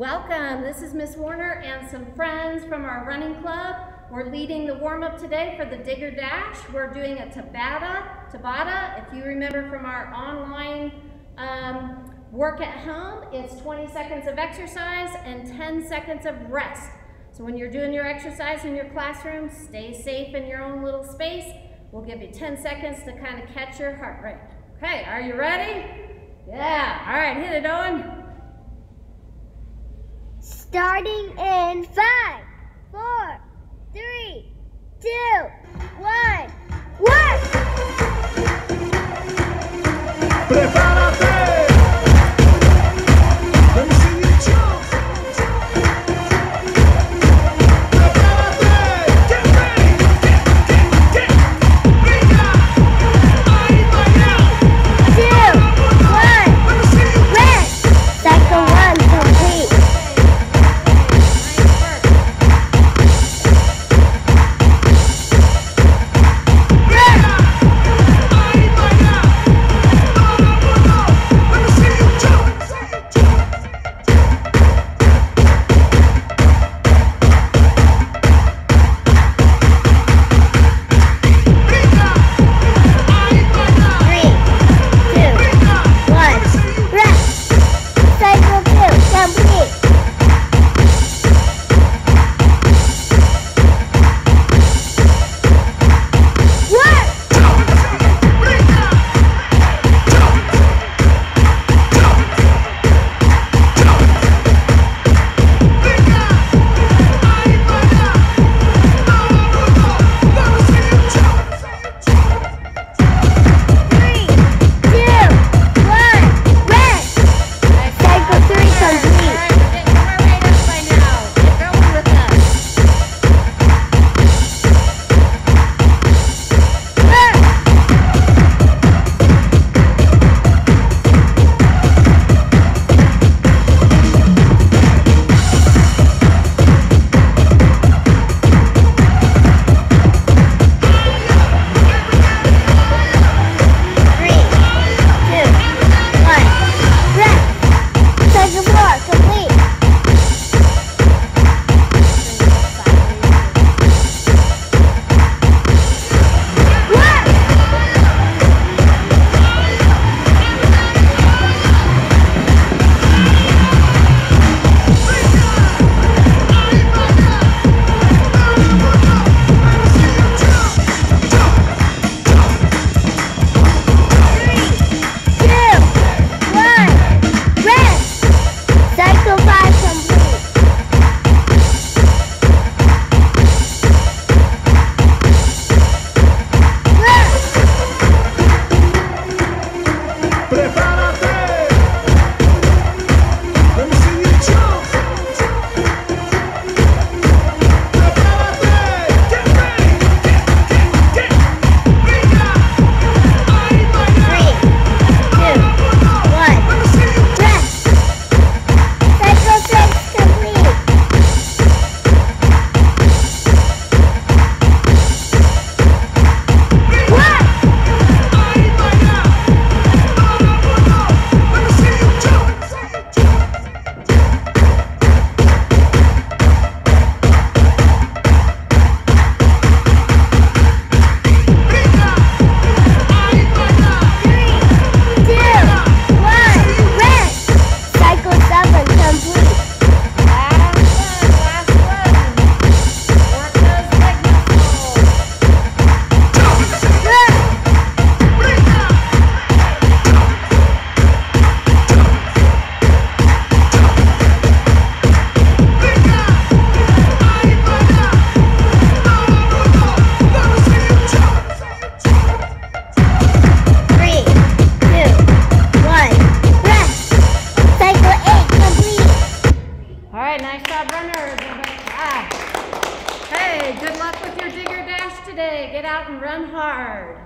Welcome. This is Miss Warner and some friends from our running club. We're leading the warm-up today for the Digger Dash. We're doing a Tabata. Tabata, if you remember from our online um, work at home, it's 20 seconds of exercise and 10 seconds of rest. So when you're doing your exercise in your classroom, stay safe in your own little space. We'll give you 10 seconds to kind of catch your heart rate. Okay, are you ready? Yeah, all right, hit it, Owen. Starting in five, four, three, nice job, runners. Clap. Ah. Hey, good luck with your digger dash today. Get out and run hard.